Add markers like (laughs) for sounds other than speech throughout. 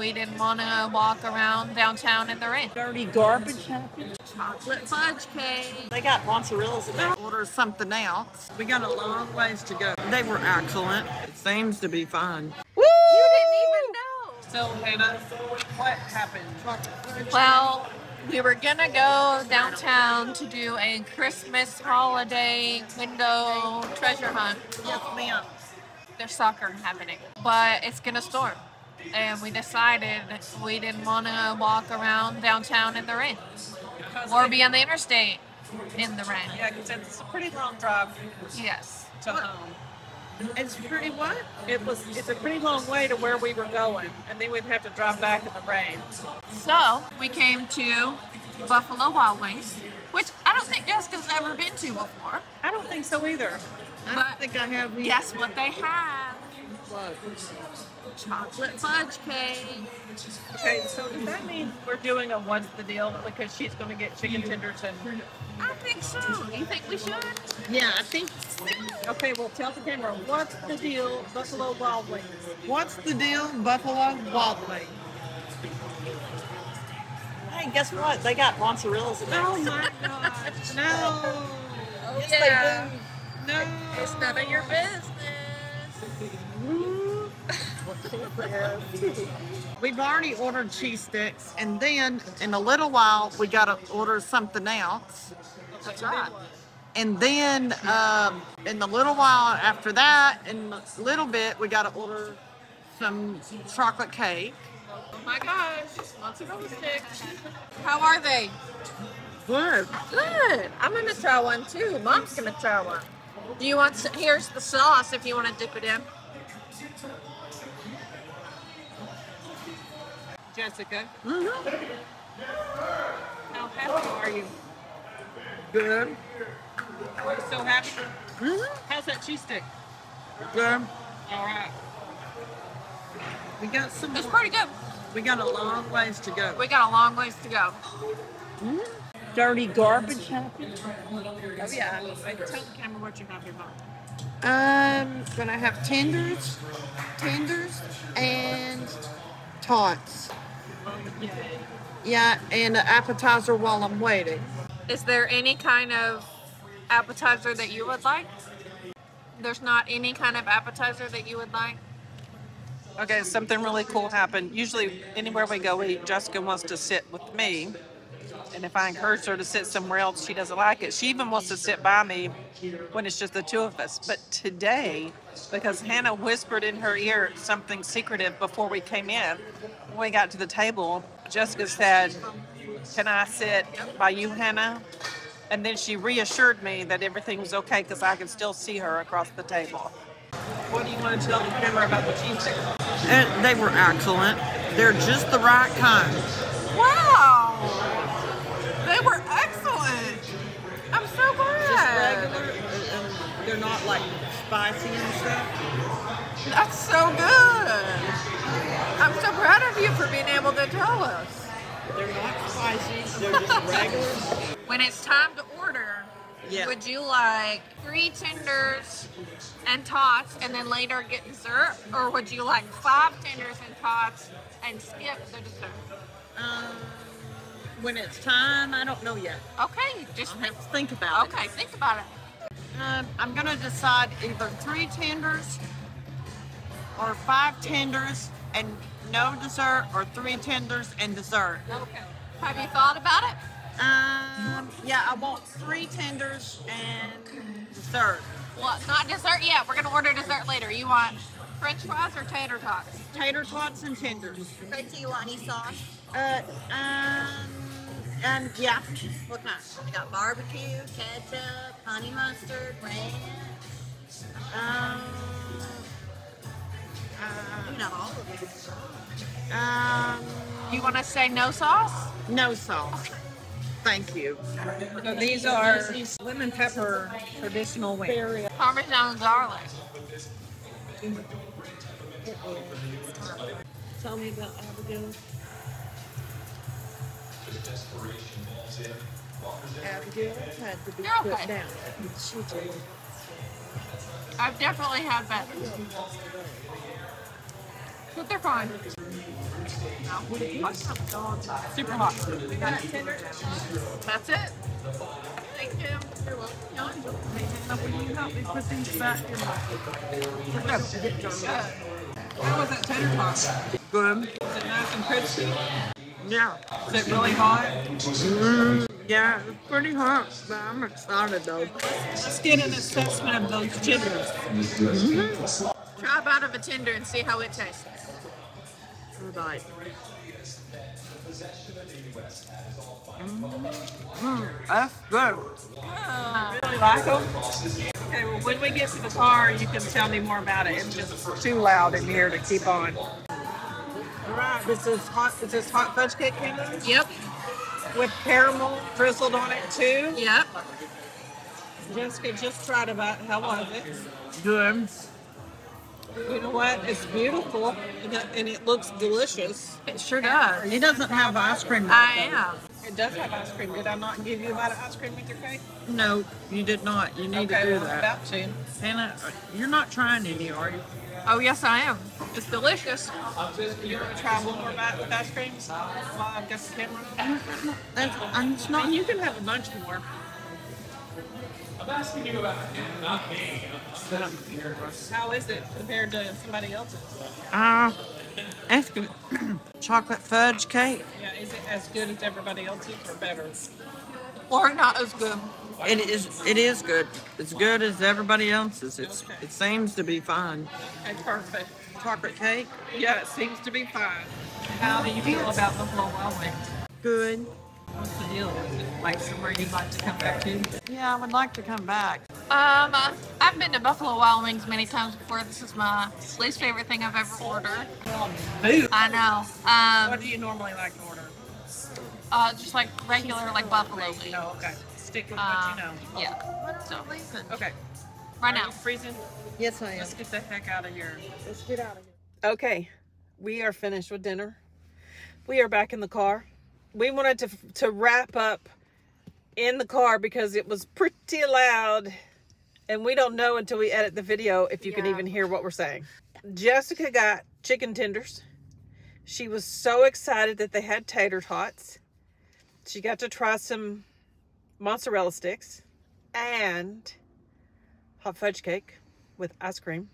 we didn't want to walk around downtown in the rain. Dirty garbage happy. Chocolate fudge cake. They got mozzarellas in there. order something else. We got a long ways to go. They were excellent. It seems to be fun. Woo! You didn't even know. So, Hannah, what happened? Well, we were gonna go downtown to do a Christmas holiday window treasure hunt. Yes, ma'am. There's soccer happening, but it's gonna storm. And we decided we didn't want to walk around downtown in the rain or be on the interstate in the rain. Yeah, because it's a pretty long drive Yes. to home. It's pretty what? It was. It's a pretty long way to where we were going, and then we'd have to drive back in the rain. So we came to Buffalo Wild Wings, which I don't think Jessica's ever been to before. I don't think so either. I But don't think I have. either. Guess what they have? What? Chocolate fudge cake. Okay, so does that mean we're doing a what's the deal because she's going to get chicken tenders and? I think so. You think we should? Yeah, I think. Okay, well tell the camera what's the deal, Buffalo Wild Wings. What's the deal, Buffalo Wild Wings? Hey, guess what? They got mozzarellas in there. Oh my gosh, no, (laughs) oh, Yes, yeah. they do. No. It's none of your business. We've already ordered cheese sticks, and then in a little while we gotta order something else. That's right. And then um, in a little while after that, in a little bit, we gotta order some chocolate cake. Oh my gosh. Mozzarella sticks. How are they? Good. Good. I'm gonna try one too. Mom's gonna try one. Do you want? Here's the sauce if you want to dip it in. Jessica, Mm-hmm. how happy are you? Good. Are you so happy? Mm-hmm. How's that cheese stick? Good. All right. We got some. It's pretty good. We got a long ways to go. We got a long ways to go. Dirty garbage happy. Oh yeah. Hey, tell the camera what you have here, Mom. I'm gonna have tenders, tenders, and tots. Yeah, and an appetizer while I'm waiting. Is there any kind of appetizer that you would like? There's not any kind of appetizer that you would like. Okay, something really cool happened. Usually, anywhere we go eat, Jessica wants to sit with me. And if I encourage her to sit somewhere else, she doesn't like it. She even wants to sit by me when it's just the two of us. But today, because Hannah whispered in her ear something secretive before we came in, when we got to the table, Jessica said, Can I sit by you, Hannah? And then she reassured me that everything was okay because I could still see her across the table. What do you want to tell the camera about the cheese eh, they were excellent. They're just the right kind. Wow! They're not like spicy and stuff. That's so good. I'm so proud of you for being able to tell us. They're not spicy. They're just (laughs) regular. When it's time to order, Yeah. would you like three tenders and tots and then later get dessert? Or would you like five tenders and tots and skip the dessert? Um, when it's time, I don't know yet. Okay, just think. think about it. Okay, think about it. I'm gonna decide either three tenders or five tenders and no dessert, or three tenders and dessert. Okay. Have you thought about it? Um, yeah, I want three tenders and dessert. Well, not dessert yet. We're gonna order dessert later. You want French fries or tater tots? Tater tots and tenders. Okay, do you want any sauce? Uh, um, and yeah. What kind? We got barbecue, ketchup, honey mustard, ranch. Um, You know all of it. um, You want to say no sauce? no sauce. Thank you. So these are lemon pepper traditional wings. Parmesan garlic. Tell me about Abigail. Abigail had to be You're put okay. down. She did. I've definitely had better. But they're fine. Super hot. That's it. Thank you. How was that tater tot? Good. Is it nice and crispy? Yeah. Is it really hot? Mm, yeah, it's pretty hot, but I'm excited though. Let's get an assessment of those tenders. Mm-hmm. Try a bite of a tender and see how it tastes. Right. Mm-hmm. That's good. Ah, really like them? Okay, well, when we get to the car, you can tell me more about it. It's just too loud in here to keep on. All right, this is hot. This Is this hot fudge cake candy Yep. with caramel drizzled on it too? Yep. Jessica just tried about. How was it? Good. You know what? It's beautiful and it, looks delicious. It sure does. It doesn't have ice cream. I am. It does have ice cream. Did I not give you a bite of ice cream with your cake? No, you did not. You need okay, to do well, that. about to. Hannah, you're not trying any, are you? Oh yes, I am. It's delicious. You want to try one more bite with ice cream while I've got the camera? That's, I'm just not. And you can have a bunch more. I'm asking you about it, not me. How is it compared to somebody else's? Uh, that's good. (clears throat) Chocolate fudge cake. Yeah, is it as good as everybody else's or better? Or not as good. It is. It is good. It's good as everybody else's. It's. It seems to be fine. Okay, perfect. Chocolate cake. Yeah, it seems to be fine. How do you feel about Buffalo Wild Wings? Good. What's the deal? Is it like somewhere you'd like to come back to? Yeah, I would like to come back. Um, uh, I've been to Buffalo Wild Wings many times before. This is my least favorite thing I've ever ordered. Boo. I know. What Um, do you normally like to order? Uh, just like regular, like buffalo wings. No, okay. Stick with Um, what you know. yeah. So, Okay. right Are now. you freezing? Yes, I am. Let's get the heck out of here. Let's get out of here. Okay, we are finished with dinner. We are back in the car. We wanted to to wrap up in the car because it was pretty loud, and we don't know until we edit the video if you can even hear what we're saying. Jessica got chicken tenders. She was so excited that they had tater tots. She got to try some mozzarella sticks and hot fudge cake with ice cream.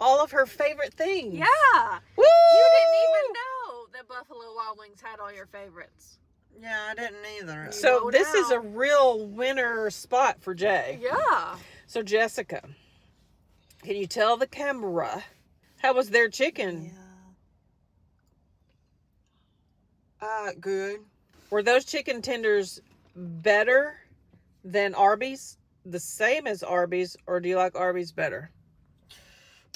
All of her favorite things. Yeah. Woo! You didn't even know that Buffalo Wild Wings had all your favorites. Yeah, I didn't either. So know this is a real winner spot for Jay. Yeah. So Jessica, can you tell the camera how was their chicken? Uh, good. Were those chicken tenders better than Arby's? The same as Arby's, or do you like Arby's better?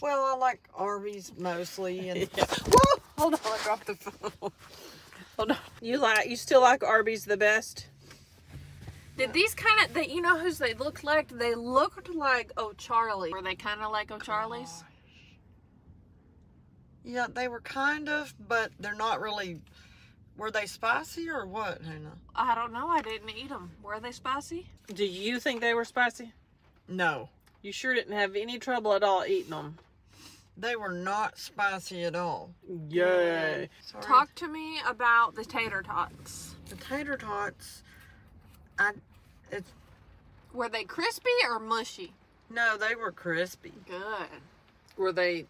Well, I like Arby's mostly, (laughs) and (laughs) Whoa! Hold on, I dropped the phone. Hold on. You like you still like Arby's the best? Did these kind of, that you know whose they looked like? They looked like Oh O'Charley. Were they kind of like Oh O'Charley's? yeah, they were kind of, but they're not really. Were they spicy or what, Hannah? I don't know. I didn't eat them. Were they spicy? Do you think they were spicy? No, You sure didn't have any trouble at all eating them. they were not spicy at all. Yay! Sorry. Talk to me about the tater tots. the tater tots. I, it's Were they crispy or mushy? no, they were crispy. Good. Were they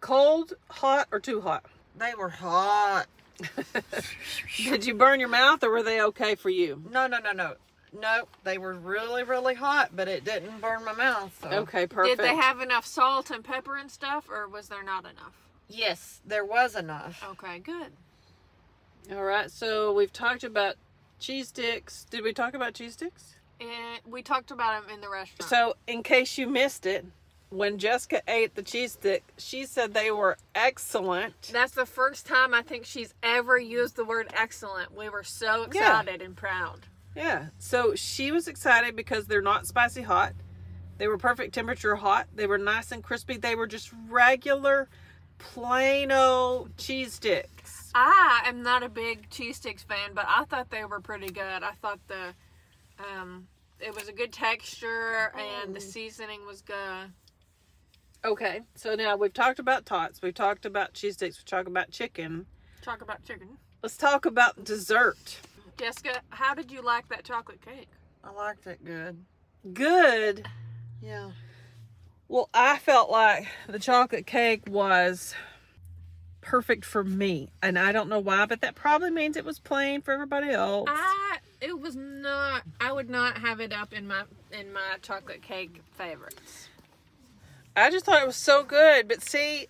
cold, hot, or too hot? They were hot. Did you burn your mouth, or were they okay for you? No, no, no, no, no. They were really, really hot, but it didn't burn my mouth. So. Okay, perfect. Did they have enough salt and pepper and stuff, or was there not enough? Yes, there was enough. Okay, good. All right, so we've talked about cheese sticks. Did we talk about cheese sticks? And we talked about them in the restaurant. So, in case you missed it, when Jessica ate the cheese stick, she said they were excellent. That's the first time I think she's ever used the word excellent. We were so Yeah. excited and proud. Yeah. So she was excited because they're not spicy hot. They were perfect temperature hot. They were nice and crispy. They were just regular, plain old cheese sticks. I am not a big cheese sticks fan, but I thought they were pretty good. I thought the um it was a good texture and the seasoning was good. Okay. So now we've talked about tots. We've talked about cheese sticks. We've talked about chicken. Talk about chicken. Let's talk about dessert. Jessica, how did you like that chocolate cake? I liked it good. Good. Yeah. Well, I felt like the chocolate cake was perfect for me. And I don't know why, but that probably means it was plain for everybody else. I it was not I would not have it up in my in my chocolate cake favorites. I just thought it was so good. But see,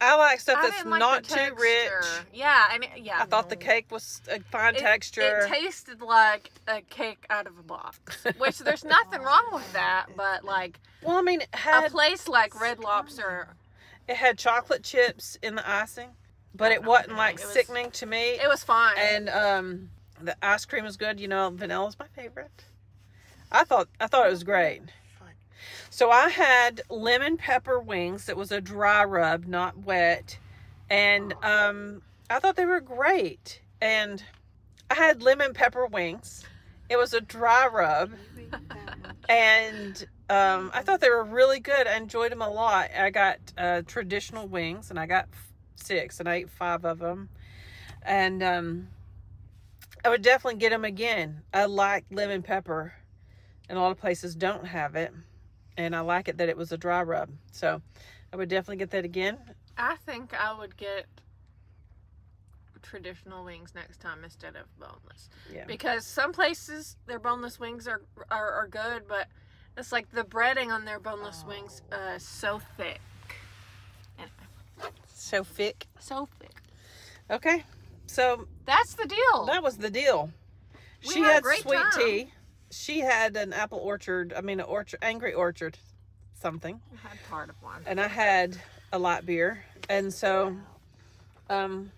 I like stuff I that's like not too rich. Yeah, I mean yeah. I thought the cake was a fine it, texture. It tasted like a cake out of a box. Which there's nothing wrong with that, but like well, I mean, it a place like Red Lobster it had chocolate chips in the icing, but it wasn't like It was- sickening to me. it was fine. and um, the ice cream was good. You know, vanilla's my favorite. I thought I thought it was great. So I had lemon pepper wings. That was a dry rub, not wet, and um, I thought they were great. And I had lemon pepper wings. It was a dry rub, and um, I thought they were really good. I enjoyed them a lot. I got uh, traditional wings, and I got six, and I ate five of them. And um, I would definitely get them again. I like lemon pepper, and a lot of places don't have it. And I like it that it was a dry rub. So I would definitely get that again. I think I would get traditional wings next time instead of boneless. Yeah. Because some places their boneless wings are are, are good, but it's like the breading on their boneless wings uh so thick. So thick. So thick. Okay. So That's the deal. that was the deal. We she had had sweet time. tea. She had an apple orchard. I mean, an orchard, angry orchard, something. I had part of one. and I had a light beer, and so um,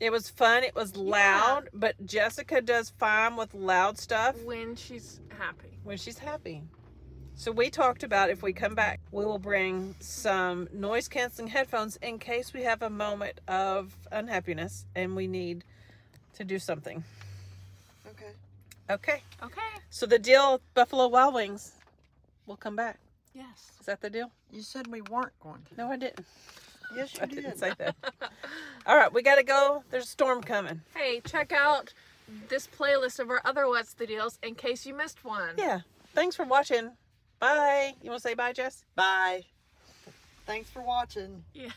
it was fun. It was loud, but Jessica does fine with loud stuff When she's happy. when she's happy. So we talked about if we come back, we will bring some noise canceling headphones in case we have a moment of unhappiness and we need to do something. Okay. Okay. Okay. So the deal, Buffalo Wild Wings, we'll come back. Yes. Is that the deal? You said we weren't going to. No, I didn't. Yes, you (laughs) I did. didn't say that. All right, we got to go. There's a storm coming. Hey, check out this playlist of our other What's the Deals in case you missed one. Yeah. Thanks for watching. Bye. You want to say bye, Jess? Bye. Thanks for watching. Yeah.